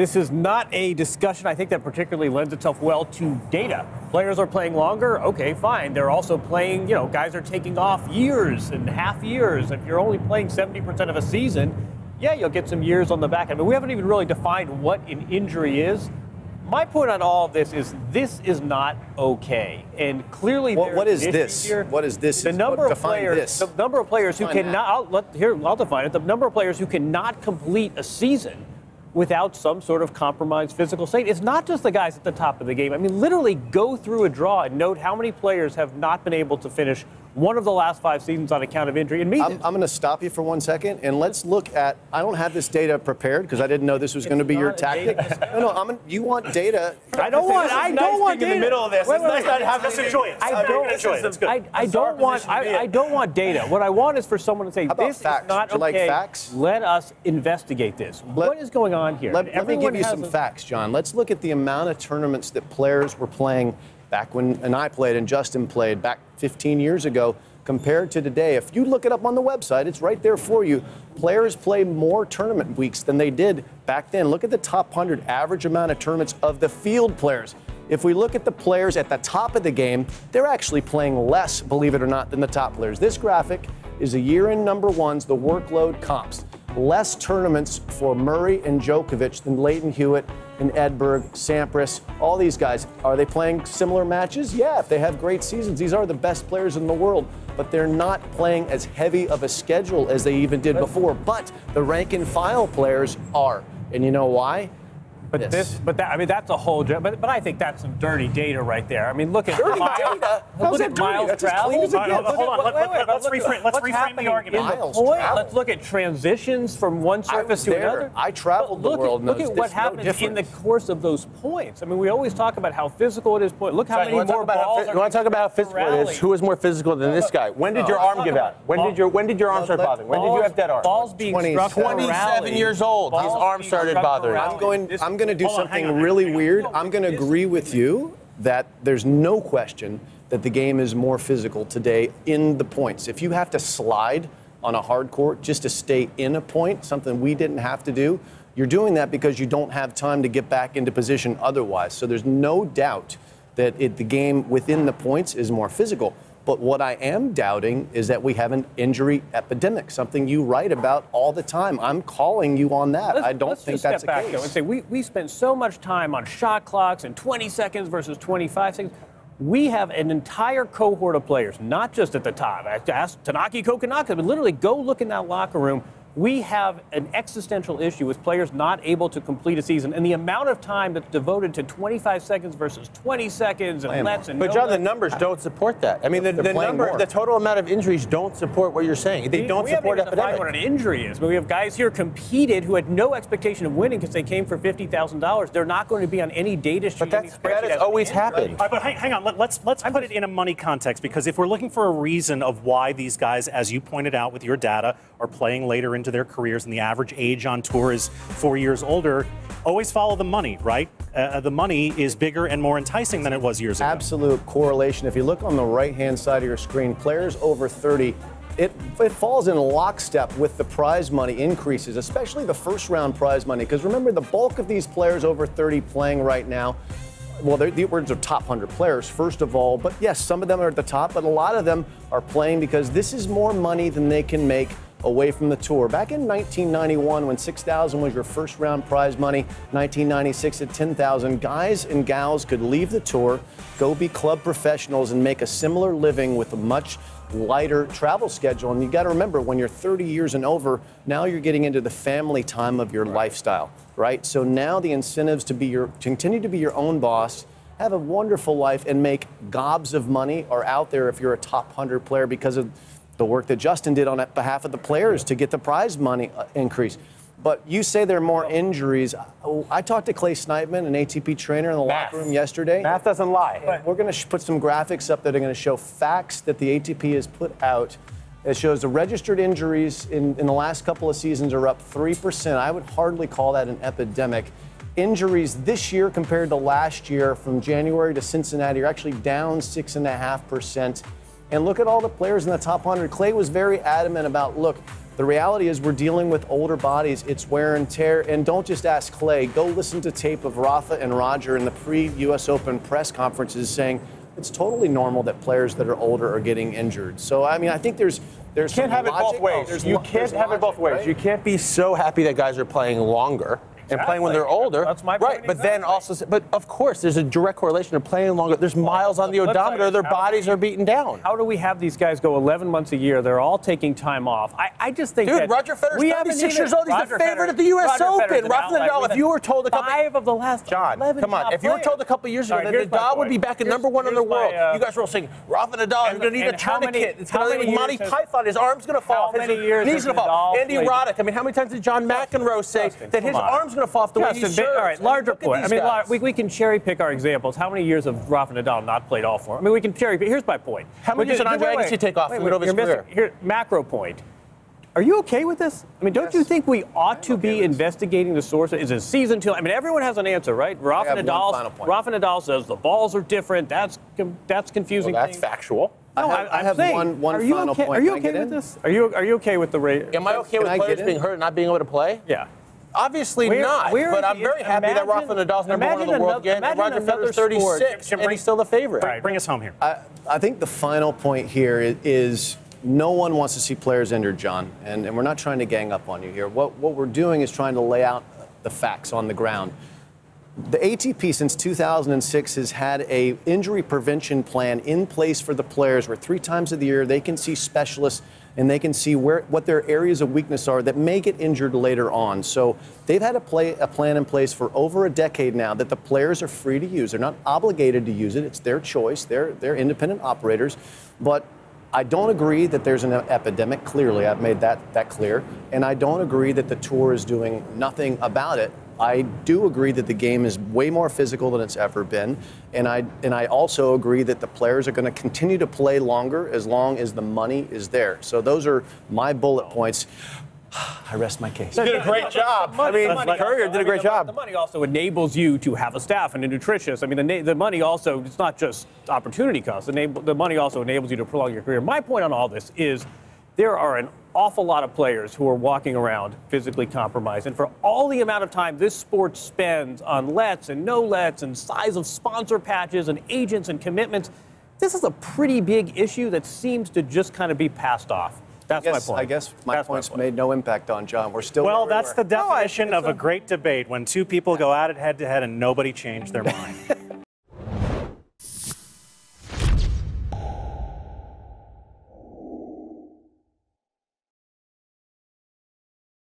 This is not a discussion I think that particularly lends itself well to data. Players are playing longer, okay, fine. They're also playing, you know, guys are taking off years and half years. If you're only playing 70% of a season, yeah, you'll get some years on the back end. But we haven't even really defined what an injury is. My point on all of this is this is not okay, and clearly, What- what is this? here. What is this? The number of players, this. the number of players who cannot. I'll let here. I'll define it. The number of players who cannot complete a season without some sort of compromised physical state. It's not just the guys at the top of the game. I mean, literally go through a draw and note how many players have not been able to finish one of the last five seasons on account of injury. And me, I'm, I'm going to stop you for one second and let's look at. I don't have this data prepared because I didn't know this was going to be your not a data tactic. No, no, I'm. Gonna, you want data? I don't want. I don't want being in the middle of this. Wait, It's wait, nice wait. not having Let's enjoy it. I don't. gonna enjoy it. It's good. I, I don't want. position to be I, I don't want data. What I want is for someone to say this facts? is not Would you like okay. facts? Let us investigate this. Let- what is going on here? Let, let me give you some a- facts, John. Let's look at the amount of tournaments that players were playing back when and I played and Justin played back 15 years ago compared to today. If you look it up on the website, it's right there for you. Players play more tournament weeks than they did back then. Look at the top 100 average amount of tournaments of the field players. If we look at the players at the top of the game, they're actually playing less, believe it or not, than the top players. This graphic is a year in number ones, the workload comps less tournaments for Murray and Djokovic than Lleyton Hewitt and Edberg, Sampras, all these guys. Are they playing similar matches? Yeah, if they have great seasons. These are the best players in the world, but they're not playing as heavy of a schedule as they even did before. But the rank and file players are. And you know why? But Yes. this, but that, I mean, that's a whole. jo- But, but I think that's some dirty data right there. I mean, look at Dirty Miles- data? How's Look that at dirty? miles That's as traveled. clean as it All right, gets. hold on, Look let- wait, wait, let- but let's reframe- let's reframe the argument. In the Miles point, let's look at transitions from one surface to another. I traveled But the look world At, look at what it's no happens in the course of those points. I mean, we always talk about how physical it is. Point. Look how John, many you more talk about how, balls phy- are you want to talk about how physical it rally. is? Who is more physical than this guy? When did your arm give out? When did your when did your arm start bothering? When did you have dead arm? Balls being 20 struck 27 years old. His Balls arm started struck to bothering. rally. I'm going. Going to do Hold something on, really on. weird. I'm going to agree with you that there's no question that the game is more physical today in the points. If you have to slide on a hard court just to stay in a point, something we didn't have to do, you're doing that because you don't have time to get back into position otherwise. So there's no doubt that it, the game within the points is more physical. But what I am doubting is that we have an injury epidemic, something you write about all the time. I'm calling you on that. Let's- I don't think just that's step back the though case. and say we, we spend so much time on shot clocks and 20 seconds versus 25 seconds. We have an entire cohort of players, not just at the top. I asked Thanasi Kokkinakis, but literally go look in that locker room. We have an existential issue with players not able to complete a season, and the amount of time that's devoted to 25 seconds versus 20 seconds and Playing lets and But no John, the numbers don't support that. I mean, the, the number, more. the total amount of injuries don't support what you're saying. They We- don't we support haven't even defined epidemic. what an injury is. But we have guys here competed who had no expectation of winning because they came for fifty thousand dollars. They're not going to be on any data sheet. But that's, that spreadsheet has always happened. All right, but hang, hang on. Let, let's let's put it in a money context because if we're looking for a reason of why these guys, as you pointed out with your data, are playing later into their careers and the average age on tour is four years older, always follow the money, right? Uh, the money is bigger and more enticing than it was years ago. absolute correlation. If you look on the right hand side of your screen, players over 30, it, it falls in lockstep with the prize money increases, especially the first round prize money. Because remember, the bulk of these players over 30 playing right now, well, they're, the words are top 100 players, first of all. But yes, some of them are at the top, but a lot of them are playing because this is more money than they can make away from the tour. Back in 1991, when 6,000 was your first round prize money, 1996 at 10,000, guys and gals could leave the tour, go be club professionals, and make a similar living with a much lighter travel schedule. And you got to remember, when you're 30 years and over, now you're getting into the family time of your lifestyle, right? So now the incentives to be your, to continue to be your own boss have a wonderful life and make gobs of money are out there if you're a top 100 player because of the work that Justin did on behalf of the players to get the prize money uh, increase. But you say there are more injuries. I talked to Clay Sniteman, an ATP trainer in the Math. locker room yesterday. Math doesn't lie. We're going to put some graphics up that are going to show facts that the ATP has put out. It shows the registered injuries in, in the last couple of seasons are up 3%. I would hardly call that an epidemic. Injuries this year compared to last year from January to Cincinnati are actually down 6.5%. And look at all the players in the top 100. Clay was very adamant about look, The reality is we're dealing with older bodies. It's wear and tear. And don't just ask Clay. Go listen to tape of Rafa and Roger in the pre-U.S. Open press conferences saying it's totally normal that players that are older are getting injured. So I mean, I think there's there's You can't have it both oh, ways. there's You lo- can't have it both ways. right? You can't be so happy that guys are playing longer and playing when they're older. That's my right. point But then also, but of course, there's a direct correlation of playing longer. There's miles on the the odometer. Their bodies many- are beaten down. How do we have these guys go 11 months a year? They're all taking time off. I, I just think Dude, that Roger Federer's we haven't 36 even- years old. He's the favorite Federer- at the US Roger Open. Rafa. Nadal, if you were told a couple- five of the last John, 11 come on. If you were told a couple years ago right, that Nadal would be back at number one in the world, uh, you guys were all saying Rafa Nadal is going to need a and how many- tourniquet. It's how going to many need Monty Python. His arm's going to fall. His many years knees going to fall. Andy? Roddick. I mean, how many times did John McEnroe say that his arm's to off the way he serves? all right, larger point. I mean, guys. we, we can cherry pick our examples. How many years have Rafa Nadal not played all for? I mean, we can cherry pick. Here's my point. How many years did Andre Agassi take off Wait, wait, of his career? Here, macro point. Are you okay with this? I mean, don't you think we ought to be investigating the source? Is it season two? I mean, everyone has an answer, right? Rafa have Nadal. Rafa Nadal says the balls are different. That's that's confusing. Well, that's things. factual. I No, have- I, I I'm have saying, one- one final okay, point. Are you okay with in? this? Are you are you okay with the rate? Am I okay Can with I players being hurt and not being able to play? Yeah. Obviously Where- not. where but I'm the- very happy that Rafa imagine- Nadal's number one in the world another- again, Roger another Federer's 36, Jim, and bring- he's still the favorite. Right. Bring us home here. I, I think the final point here is, is no one wants to see players injured, John, and, and we're not trying to gang up on you here. What, what we're doing is trying to lay out the facts on the ground. The ATP since 2006 has had a injury prevention plan in place for the players where three times of the year they can see specialists and they can see where what their areas of weakness are that may get injured later on. So they've had a, play, a plan in place for over a decade now that the players are free to use. They're not obligated to use it. It's their choice. They're, they're independent operators. But I don't agree that there's an epidemic. Clearly, I've made that, that clear. And I don't agree that the tour is doing nothing about it. I do agree that the game is way more physical than it's ever been. And I, and I also agree that the players are going to continue to play longer as long as the money is there. So those are my bullet points. I rest my case. You did a great job. I mean, money Courier also- did a great mean, job. The money also enables you to have a staff and a nutritionist. I mean, the, na- the money also, it's not just opportunity costs. The, enable, the money also enables you to prolong your career. My point on all this is there are an awful lot of players who are walking around physically compromised. And for all the amount of time this sport spends on lets and no lets and size of sponsor patches and agents and commitments, this is a pretty big issue that seems to just kind of be passed off. That's guess, my point. I guess my That's points point. made no impact on John. We're still. Well, where we that's the definition of a great debate when two people go at it head to head and nobody changed their mind.